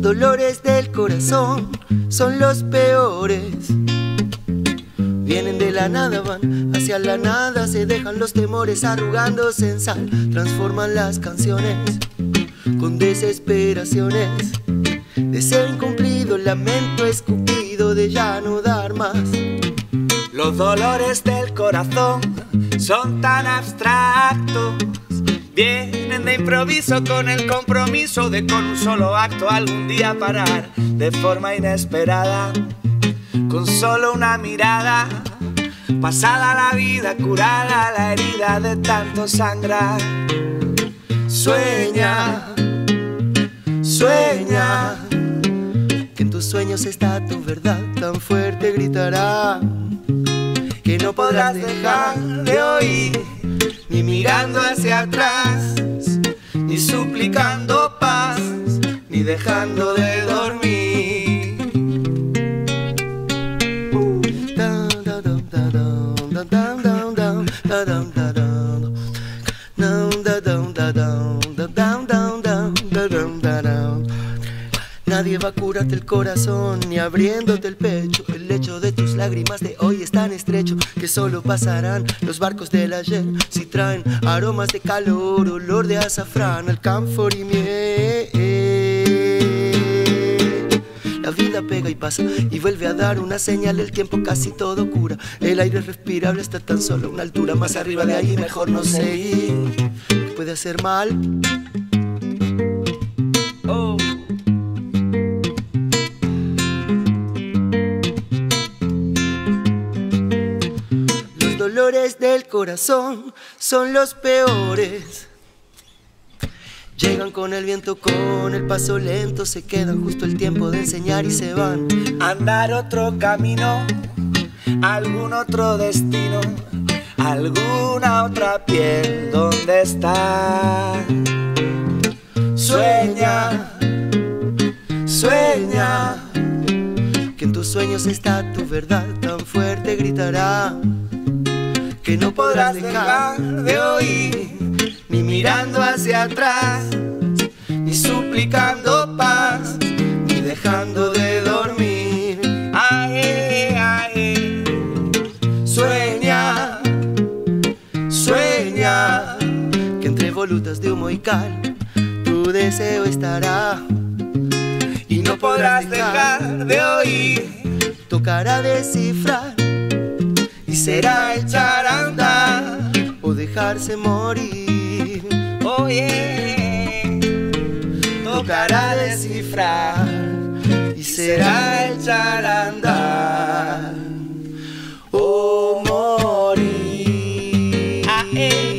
Los dolores del corazón son los peores. Vienen de la nada, van hacia la nada, se dejan los temores arrugándose en sal, transforman las canciones con desesperaciones. Deseo incumplido, lamento escupido de ya no dar más. Los dolores del corazón son tan abstractos. Vienen de improviso con el compromiso de con un solo acto algún día parar de forma inesperada. Con solo una mirada, pasada la vida, curada la herida de tanto sangrar. Sueña, sueña, Que en tus sueños está tu verdad, tan fuerte gritará que no podrás dejar de oír, ni mirando hacia atrás, ni suplicando paz, ni dejando de dormir. Nadie va a curarte el corazón ni abriéndote el pecho. El lecho de tus lágrimas de hoy es tan estrecho que solo pasarán los barcos del ayer. Si traen aromas de calor, olor de azafrán, alcanfor y miel. La vida pega y pasa y vuelve a dar una señal. El tiempo casi todo cura. El aire es respirable está tan solo una altura más arriba de ahí. Mejor no seguir. Puede hacer mal. Del corazón son los peores. Llegan con el viento, con el paso lento, se quedan justo el tiempo de enseñar y se van. andar otro camino, algún otro destino, alguna otra piel donde está. Sueña, sueña, Que en tus sueños está tu verdad, tan fuerte gritará. Que no podrás dejar de oír, ni mirando hacia atrás, ni suplicando paz, ni dejando de dormir. Ae, ae. Sueña, sueña, Que entre volutas de humo y cal, tu deseo estará. y no podrás dejar de oír. Tocará descifrar Y será echar a andar, o dejarse morir. oye, tocará descifrar y será echar a andar o morir. Ah, eh.